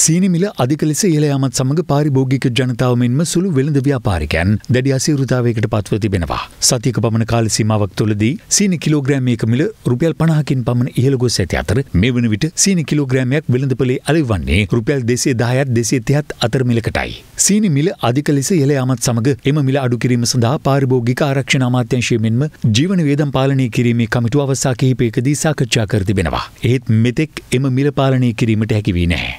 සීනි මිල අධික ලෙස ඉහළ යාමත් සමග පාරිභෝගික ජනතාව මෙන්ම සුළු වෙළඳ ව්‍යාපාරිකයන් දැඩි අසීරුතාවයකට පත්ව තිබෙනවා. සතියක පමණ කාල සීමාවක් තුළදී සීනි කිලෝග්‍රෑමයක මිල රුපියල් 50කින් පමණ ඉහළ ගොස් ඇති අතර මේ වන විට සීනි කිලෝග්‍රෑමයක් වෙළඳපොලේ අලෙවන්නේ රුපියල් 210ත් 230ත් අතර මිලකටයි. සීනි මිල අධික ලෙස ඉහළ යාමත් සමග එම මිල අඩු කිරීම සඳහා පාරිභෝගික ආරක්ෂණ අමාත්‍යංශය මෙන්ම ජීවන වියදම් පාලනය කිරීමේ කමිටුව අවස්ථා කිහිපයකදී සාකච්ඡා කර තිබෙනවා. එහෙත් මෙතෙක් එම මිල පාලනය කිරීමට හැකි වී නැහැ.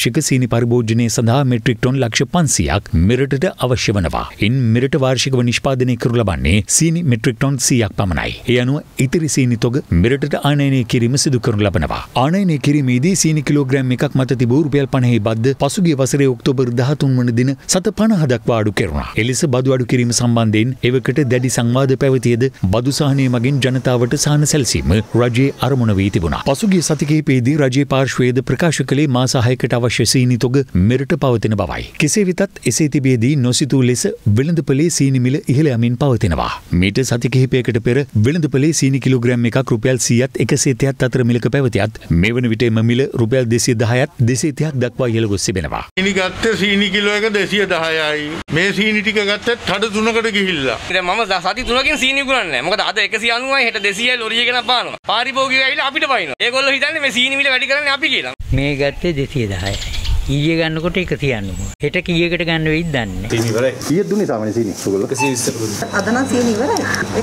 වාර්ෂික සීනි පරිභෝජනය සඳහා මෙට්‍රික් ටොන් ලක්ෂ පන්සියක් මෙරටට අවශ්‍ය වනවා. ඉන් මෙරට වාර්ෂිකව නිෂ්පාදනය කරු ලබන්නේ සීනි මෙට්‍රික් ටොන් සියක් පමණයි. ඒ අනුව ඉතිරි සීනි තොග මෙරටට ආනයනය කිරීම සිදු කරනු ලබනවා. ආනයනය කිරීමේදී සීනි කිලෝග්‍රෑම් එකක් මත තිබූ රුපියල් 50 බද්ද පසුගිය වසරේ ඔක්තෝබර් 13 වන දින සත 50 දක්වා අඩු කෙරුණා. එලෙස බදු අඩු කිරීම සම්බන්ධයෙන් එවකට දැඩි සංවාද පැවතියද බදු සහනය මගින් ජනතාවට සහන සැලසීම රජයේ අරමුණ වී තිබුණා. පසුගිය සති කිහිපයේදී රජයේ පාර්ශ්වයේද ප්‍රකාශ කළේ මාස 6කට අවශ්‍ය සීනි තොග මෙරට පවතින බවයි. කෙසේ වෙතත් එසේ තිබියදී නොසිතූ ලෙස වෙළඳපොලේ සීනි මිල ඉහළ යමින් පවතිනවා. මීට සති කිහිපයකට පෙර වෙළඳපොලේ සීනි කිලෝග්‍රෑම් එකක් රුපියල් 100ත් 130ත් අතර මිලක පැවතියත් මේ වන විට එම මිල රුපියල් 210ත් 230ක් දක්වා ඉහළ ගොස් තිබෙනවා. සීනි ගත්ත සීනි කිලෝ එක 210යි. මේ සීනි ටික ගත්තත් කඩ තුනකට ගිහිල්ලා. මම සති තුනකින් සීනි කුරන්නේ මොකද අද 190යි හෙට 200යි ලොරිය ගෙනත් බානවා. පාරිභෝගිකයෝ ඇවිල්ලා අපිට බයිනවා. ඒගොල්ලෝ හිතන්නේ මේ සීනි මිල වැඩි කරන්නේ අපි කියලා. මේ ගත්තේ 210යි. ඊයේ ගන්නකොට එක තියන්නකෝ. හෙට කීයකට ගන්න වෙයිද දන්නේ නැහැ. සීනි ඉවරයි. කීයක් දුන්නේ සාමාන්‍ය සීනි? 120ට දුන්නේ. අද නම් සීනි ඉවරයි.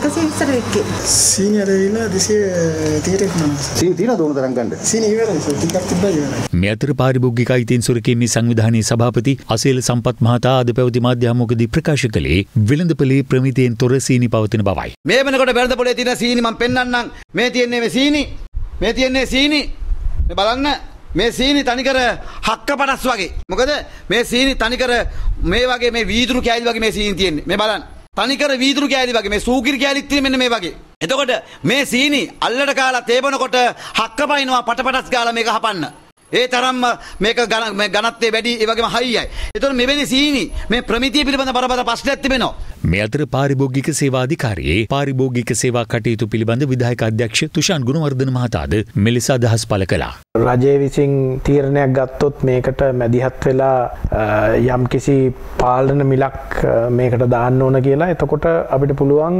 120ට වික්කේ. සීනි අර ඇවිල්ලා 230ට වුණා. සීනි තියෙනවද ඕන තරම් ගන්න? සීනි ඉවරයි. ටිකක් තිබ්බා ඉවරයි. මේ අතර පාරිභෝගික අයිතීන් සුරකීමේ සංවිධානයේ සභාපති අසේල සම්පත් මහතා අද පැවති මාධ්‍ය හමුවකදී ප්‍රකාශ කළේ වෙළඳපොලේ ප්‍රමිතියෙන් තොර සීනි පවතින බවයි. මේ වෙනකොට වෙළඳපොලේ තියෙන සීනි මම පෙන්වන්නම්. මේ තියෙන්නේ මේ සීනි. මේ තියෙන්නේ සීනි. මේ බලන්න මේ සීනි තනිකර හක්ක පටස් වගේ. මොකද මේ සීනි තනිකර මේ වගේ මේ වීදුරු කෑලි වගේ මේ සීනි තියෙන්නේ. මේ බලන්න. තනිකර වීදුරු කෑලි වගේ මේ සූකිරි කෑලිත් තියෙන්නේ මෙන්න මේ වගේ. එතකොට මේ සීනි අල්ලට කාලා තේබනකොට හක්ක පයින්නවා පටපටස් ගාලා මේක හපන්න. ඒ තරම්ම මේක ගණත්තේ වැඩි ඒ වගේම හයියයි. එතකොට මෙවැනි සීනි මේ ප්‍රමිතිය පිළිබඳ බරපතල ප්‍රශ්නයක් තිබෙනවා. මේ අතර පාරිභෝගික සේවාධිකාරියේ පාරිභෝගික සේවා කටයුතු පිළිබඳ විධායක අධ්‍යක්ෂ තුෂාන් ගුණවර්ධන මහතාද මෙලෙස අදහස් පළ කළා. රජය විසින් තීරණයක් ගත්තොත් මේකට මැදිහත් වෙලා යම් කිසි පාලන මිලක් මේකට දාන්න ඕන කියලා එතකොට අපිට පුළුවන්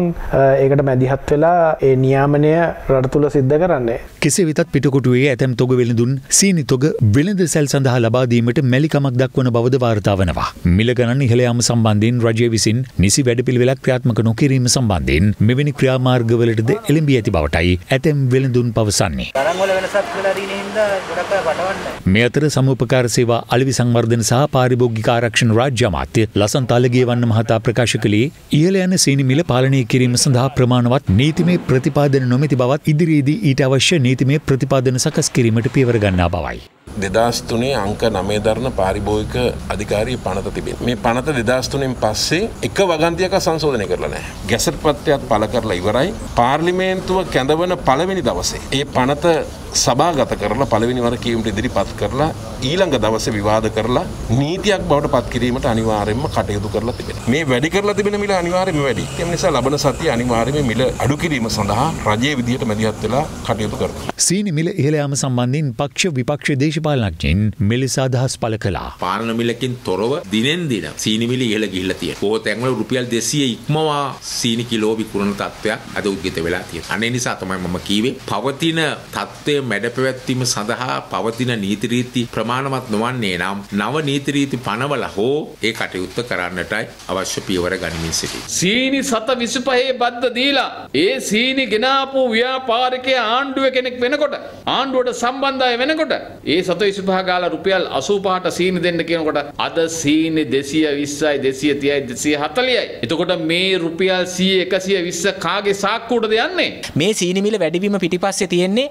ඒකට මැදිහත් වෙලා ඒ නියාමනය රට තුළ සිද්ධ කරන්නේ. කෙසේ වෙතත් පිටකොටුවේ ඇතැම් තොග වෙළඳුන් සීනි තොග වෙළඳ සැල් සඳහා ලබාදීමට මැලිකමක් දක්වන බවද වාර්තා වනවා. මිල ගණන් ඉහළ යාම සම්බන්ධයෙන් රජය විසින් නිසි වැඩපිළිවෙලක් ක්‍රියාත්මක නොකිරීම සම්බන්ධයෙන් මෙවැනි ක්‍රියාමාර්ගවලටද එළඹී ඇති බවටයි ඇතැම් වෙළඳුන් පවසන්නේ. තරංගවල වෙනසක් වෙලා තියෙන හින්දා ගොඩක් අය පටවන්නේ. මේ අතර සමූපකාර සේවා අලෙවි සංවර්ධන සහ පාරිභෝගික ආරක්ෂණ රාජ්‍ය අමාත්‍ය ලසන් තාලගියවන්න මහතා ප්‍රකාශ කළේ ඉහළ යන සීනි මිල පාලනය කිරීම සඳහා ප්‍රමාණවත් නීතිමය ප්‍රතිපාදන නොමැති බවත් ඉදිරියේදී ඊට අවශ්‍ය නීතිමය ප්‍රතිපාදන සකස් කිරීමට පියවර ගන්නා බවයි. දෙදස් තුනේ අංක නමේ දරන පාරිභෝගික අධිකාරී පනත තිබෙන. මේ පනත දෙදස් තුනෙන් පස්සේ එක වගන්තියක සංශෝධනය කරලා නැහැ. ගැසට් පත්‍රයක් පළ කරලා ඉවරයි. පාර්ලිමේන්තුව කැඳවන පළවෙනි දවසේ ඒ පනත සභාගත කරලා පළවෙනි වර කියවීමට ඉදිරිපත් කරලා ඊළඟ දවසේ විවාද කරලා නීතියක් බවට පත් කිරීමට අනිවාර්යයෙන්ම කටයුතු කරලා තිබෙනවා. මේ වැඩි කරලා තිබෙන මිල අනිවාර්යයෙන්ම වැඩි. ඒ නිසා ලබන සතිය අනිවාර්යයෙන්ම මිල අඩු කිරීම සඳහා රජයේ විදියට මැදිහත් වෙලා කටයුතු කරනවා. සීනි මිල ඉහළ යාම සම්බන්ධයෙන් පක්ෂ විපක්ෂ දේශපාලනඥයින් මෙලෙස අදහස් පළ කළා. පාලන මිලකින් තොරව දිනෙන් දින සීනි මිල ඉහළ ගිහිල්ලා තියෙනවා. බොහෝ තැන්වල රුපියල් 200 ඉක්මවා සීනි කිලෝ විකුණන තත්ත්වයක් අද උද්ගත වෙලා තියෙනවා. අනේ නිසා තමයි මම කීවේ පවතින තත්ත්වය මැඩ පැවැත්වීම සඳහා පවතින නීති රීති ප්‍රමාණවත් නොවන්නේ නම් නව නීති රීති පනවල හෝ ඒ කටයුත්ත කරන්නටයි අවශ්‍ය පියවර ගනිමින් සිටි. සීනි සත 25 බද්ද දීලා ඒ සීනි ගෙනාපු ව්‍යාපාරිකයා ආණ්ඩුවේ කෙනෙක් වෙනකොට ආණ්ඩුවට සම්බන්ධය වෙනකොට ඒ සත 25 ගාලා රුපියල් 85ට සීනි දෙන්න කියනකොට අද සීනි 220යි 230යි 240යි. එතකොට මේ රුපියල් 100 120 කාගේ සාක්කුවටද යන්නේ? මේ සීනි මිල වැඩිවීම පිටිපස්සේ තියෙන්නේ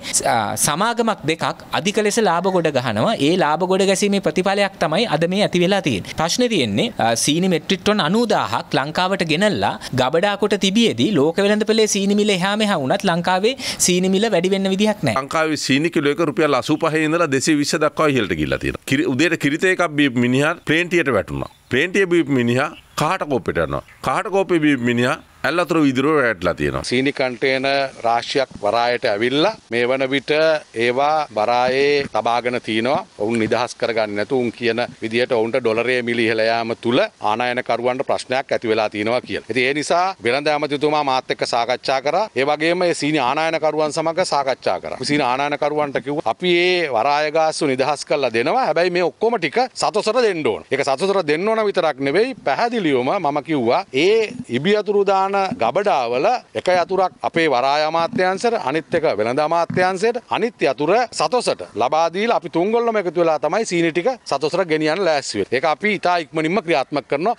සමාගමක් දෙකක් අධික ලෙස ලාභ ගොඩ ගහනවා. ඒ ලාභ ගොඩ ගැසීමේ ප්‍රතිඵලයක් තමයි අද මේ ඇති වෙලා තියෙන්නේ. ප්‍රශ්නේ තියෙන්නේ සීනි මෙට්‍රික් ටොන් 90000ක් ලංකාවට ගෙනල්ලා ගබඩා කොට තිබියදී ලෝක වෙළඳපොලේ සීනි මිල එහා මෙහා වුණත් ලංකාවේ සීනි මිල වැඩි වෙන්න විදිහක් නැහැ. ලංකාවේ සීනි කිලෝ එක රුපියල් 85 ඉඳලා 220 දක්වා ඉහළට ගිහිල්ලා තියෙනවා. උදේට කිරිත එකක් බීපු මිනිහා ප්ලේන්ටියට වැටුණා. ප්ලේන්ටිය බීපු මිනිහා කාට කෝපෙට යනවා. කාට කෝපේ බීපු මිනිහා ඇල්ලතුර විදුරුව ඇටලා තියෙනවා. සීනි කන්ටේන රාශියක් වරායට ඇවිල්ලා මේ වන විට ඒවා බරායේ තබාගෙන තියනවා ඔවුන් නිදහස් කරගන්න නැතු උන් කියන විදිහට ඔවුන්ට ඩොලරේ මිලි ඉහළ යාම තුල ආනයනකරුවන්ට ප්‍රශ්නයක් ඇති වෙලා තියෙනවා කියලා. ඉතින් ඒ නිසා වෙළඳ ඇමතිතුමා මාත් එක්ක සාකච්ඡා කරා. ඒ වගේම ඒ සීනි ආනයනකරුවන් සමග සාකච්ඡා කරා. සීනි ආනයනකරුවන්ට කිව්වා අපි මේ වරාය ගාස්තු නිදහස් කරලා දෙනවා. හැබැයි මේ ඔක්කොම ටික සතොසට දෙන්න ඕන. ඒක සතොසට දෙන්න ඕන විතරක් නෙවෙයි පැහැදිලිවම මම කිව්වා ඒ ඉබි අතුරු දාන ගබඩාවල එක යතුරක් අපේ වරාය අමාත්‍යංශයට අනිත් එක වෙළඳ අමාත්‍යංශයට අනිත් යතුර සතොසට ලබා දීලා අපි තුන්ගොල්ලම එකතු වෙලා තමයි සීනි ටික සතොසට ගෙනියන්න ලෑස්ති වෙන්නේ. ඒක අපි ඉතා ඉක්මනින්ම ක්‍රියාත්මක කරනවා.